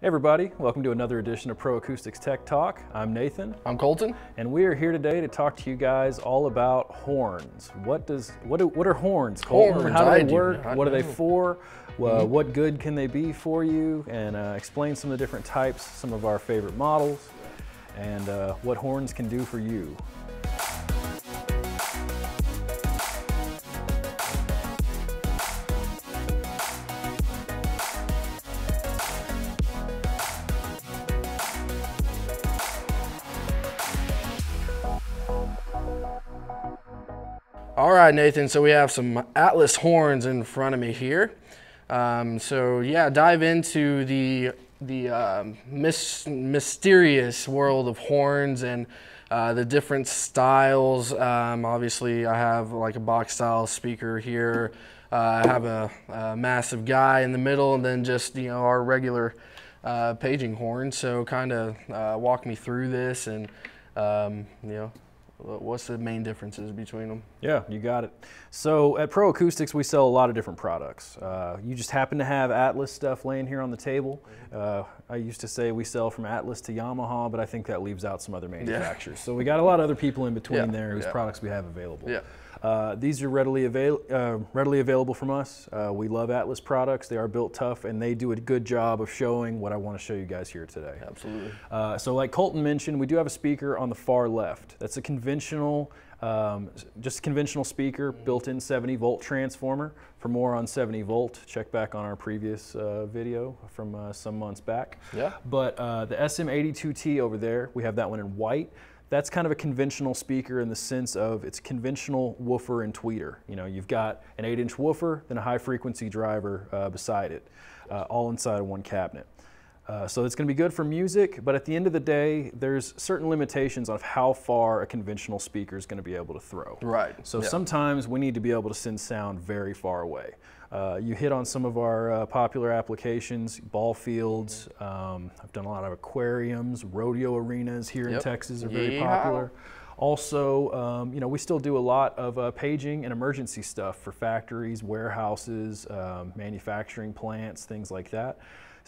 Hey everybody, welcome to another edition of Pro Acoustics Tech Talk. I'm Nathan, I'm Coltin. and we are here today to talk to you guys all about horns. What does what do, what are horns? Coltin? Horns, How do I they do work? not What are they. Mm-hmm. for? Well, What good can they be for you? And uh, explain some of the different types, some of our favorite models, and uh, what horns can do for you. All right, Nathan. So we have some Atlas horns in front of me here. Um, so yeah, dive into the the um, mis- mysterious world of horns and uh, the different styles. Um, obviously, I have like a box style speaker here. Uh, I have a, a massive guy in the middle, and then just you know our regular uh, paging horn. So kind of uh, walk me through this and um, you know what's the main differences between them. Yeah, you got it. So at Pro Acoustics, we sell a lot of different products. Uh, you just happen to have Atlas stuff laying here on the table. Uh, I used to say we sell from Atlas to Yamaha, but I think that leaves out some other manufacturers. So we got a lot of other people in between Yeah, there whose yeah. products we have available. Yeah. Uh, these are readily, avail- uh, readily available from us. Uh, we love Atlas products. They are built tough, and they do a good job of showing what I want to show you guys here today. Absolutely. Uh, so, like Coltin mentioned, we do have a speaker on the far left. That's a conventional, um, just a conventional speaker, built-in 70 volt transformer. For more on 70 volt, check back on our previous uh, video from uh, some months back. Yeah. But uh, the SM82T over there, we have that one in white. That's kind of a conventional speaker in the sense of it's conventional woofer and tweeter. You know, you've got an 8-inch woofer, then a high-frequency driver uh, beside it, uh, all inside of one cabinet. Uh, so it's going to be good for music, but at the end of the day, there's certain limitations of how far a conventional speaker is going to be able to throw. Right. So Yeah. sometimes we need to be able to send sound very far away. Uh, you hit on some of our uh, popular applications, ball fields. Um, I've done a lot of aquariums, rodeo arenas here in Texas are very Yeehaw. popular. Also, um, you know, we still do a lot of uh, paging and emergency stuff for factories, warehouses, um, manufacturing plants, things like that.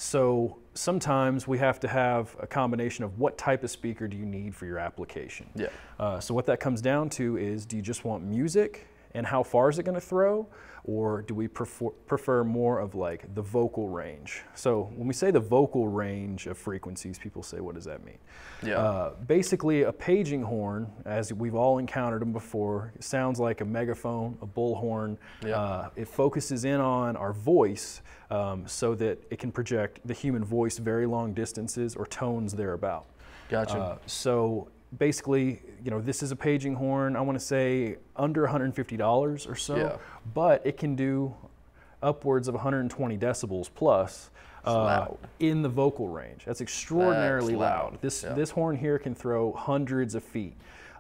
So sometimes we have to have a combination of what type of speaker do you need for your application. Yeah. Uh, so what that comes down to is, do you just want music, and how far is it going to throw, or do we prefer, prefer more of like the vocal range? So when we say the vocal range of frequencies, people say, what does that mean? Yeah. Uh, basically, a paging horn, as we've all encountered them before, sounds like a megaphone, a bullhorn. Yeah. Uh, it focuses in on our voice um, so that it can project the human voice very long distances or tones thereabout. Gotcha. Uh, so basically, you know, this is a paging horn. I want to say under $150 or so, Yeah. but it can do upwards of 120 decibels plus uh, in the vocal range. That's extraordinarily That's loud. loud. This Yeah. this horn here can throw hundreds of feet,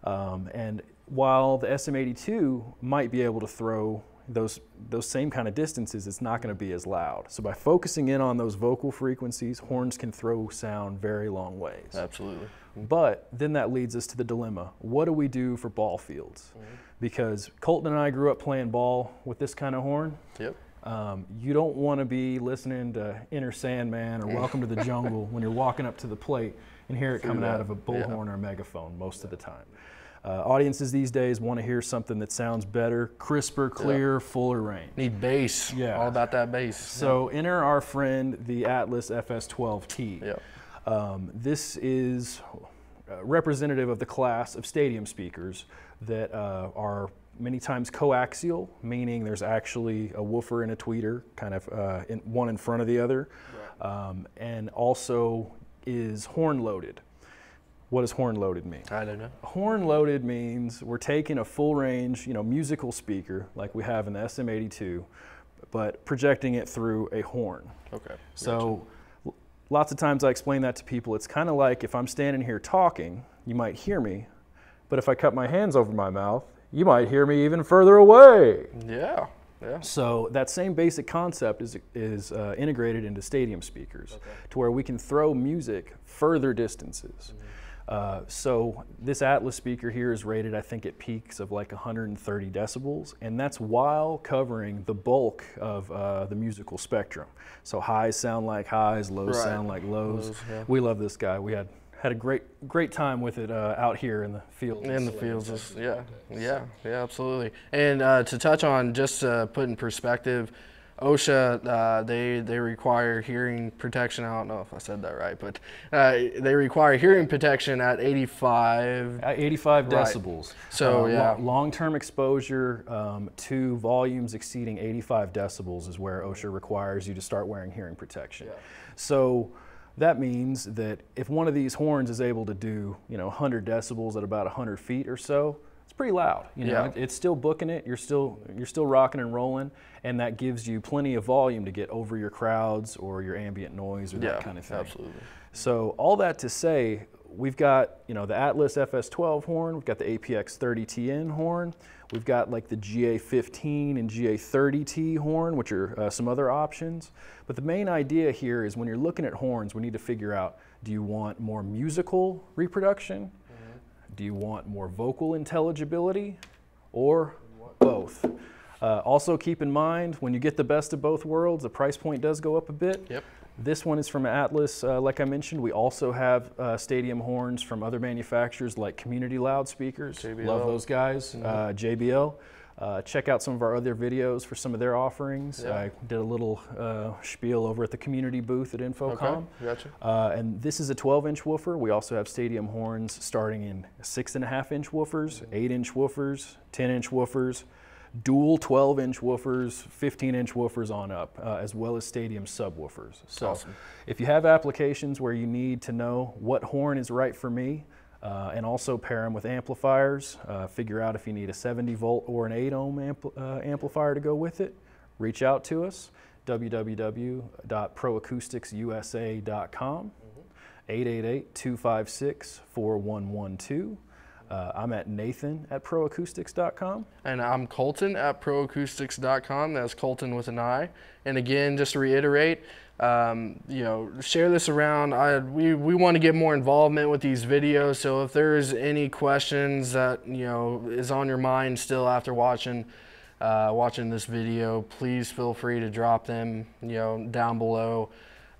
um, and while the SM82 might be able to throw those those same kind of distances, it's not going to be as loud. So by focusing in on those vocal frequencies, horns can throw sound very long ways. Absolutely. But then that leads us to the dilemma. What do we do for ball fields? Mm-hmm. Because Coltin and I grew up playing ball with this kind of horn. Yep. Um, you don't want to be listening to Enter Sandman or Welcome to the Jungle when you're walking up to the plate and hear it coming out of a Yeah. bullhorn or a megaphone most of the time. Uh, audiences these days want to hear something that sounds better, crisper, clear, fuller range. Need bass. Yeah. All about that bass. So enter our friend the Atlas FS12T. Yep. Um, this is uh, representative of the class of stadium speakers that uh, are many times coaxial, meaning there's actually a woofer and a tweeter, kind of uh, in, one in front of the other, um, and also is horn loaded. What does horn loaded mean? I don't know. Horn loaded means we're taking a full range, you know, musical speaker like we have in the SM82, but projecting it through a horn. Okay. So l- lots of times I explain that to people. It's kind of like if I'm standing here talking, you might hear me, but if I cut my hands over my mouth, you might hear me even further away. Yeah. Yeah. So that same basic concept is, is uh, integrated into stadium speakers to where we can throw music further distances. Uh, so this Atlas speaker here is rated, I think, at peaks of like 130 decibels, and that's while covering the bulk of uh, the musical spectrum. So highs sound like highs, lows Right. sound like lows. Lows, yeah. We love this guy. We had had a great great time with it uh, out here in the field. In the fields, yeah, yeah, yeah, absolutely. And uh, to touch on, just to put in perspective, OSHA uh, they they require hearing protection. I don't know if I said that right, but uh, they require hearing protection at 85. At 85 Right. decibels. So, Uh, yeah. long-term exposure um, to volumes exceeding 85 decibels is where OSHA requires you to start wearing hearing protection. So that means that if one of these horns is able to do, you know, 100 decibels at about 100 feet or so, it's pretty loud. You know, Yeah. it- it's still booking it. You're still you're still rocking and rolling, and that gives you plenty of volume to get over your crowds or your ambient noise or that kind of thing. absolutely. So all that to say, we've got you know the Atlas FS12 horn, we've got the APX 30TN horn, we've got like the GA15 and GA30T horn, which are uh, some other options. But the main idea here is when you're looking at horns, we need to figure out: do you want more musical reproduction? Do you want more vocal intelligibility, or both? Uh, also, keep in mind when you get the best of both worlds, the price point does go up a bit. Yep. This one is from Atlas, uh, like I mentioned. We also have uh, stadium horns from other manufacturers like Community Loudspeakers. JBL. Love those guys. Uh, JBL. Uh, check out some of our other videos for some of their offerings. Yeah. I did a little uh, spiel over at the community booth at InfoComm. Okay, gotcha. Uh, and this is a 12 inch woofer. We also have stadium horns starting in six and a half inch woofers, eight inch woofers, 10 inch woofers, dual 12 inch woofers, 15 inch woofers on up, uh, as well as stadium subwoofers. So Awesome. if you have applications where you need to know what horn is right for me, uh, and also pair them with amplifiers, uh, figure out if you need a 70 volt or an 8 ohm ampl- uh, amplifier to go with it, reach out to us www.proacousticsusa.com 888-256-4112 uh, i'm at nathan at proacoustics.com And I'm Coltin at proacoustics.com. That's Coltin with an I. And again, just to reiterate, um, you know, share this around. I, we, we want to get more involvement with these videos. So if there's any questions that, you know, is on your mind still after watching, uh, watching this video, please feel free to drop them, you know, down below.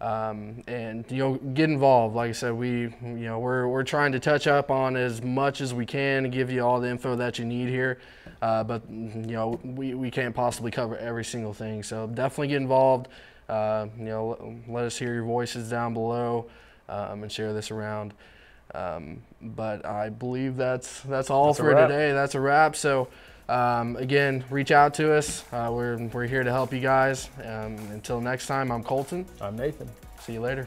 Um, and you know get involved. Like i said we you know we're, we're trying to touch up on as much as we can and give you all the info that you need here. Uh, but you know we, we can't possibly cover every single thing. So definitely get involved. Uh, you know let, let us hear your voices down below um, and share this around. Um, but i believe that's that's all That's for today. That's a wrap. So um, again, reach out to us. Uh, we're, we're here to help you guys. Um, until next time, I'm Coltin. I'm Nathan. See you later.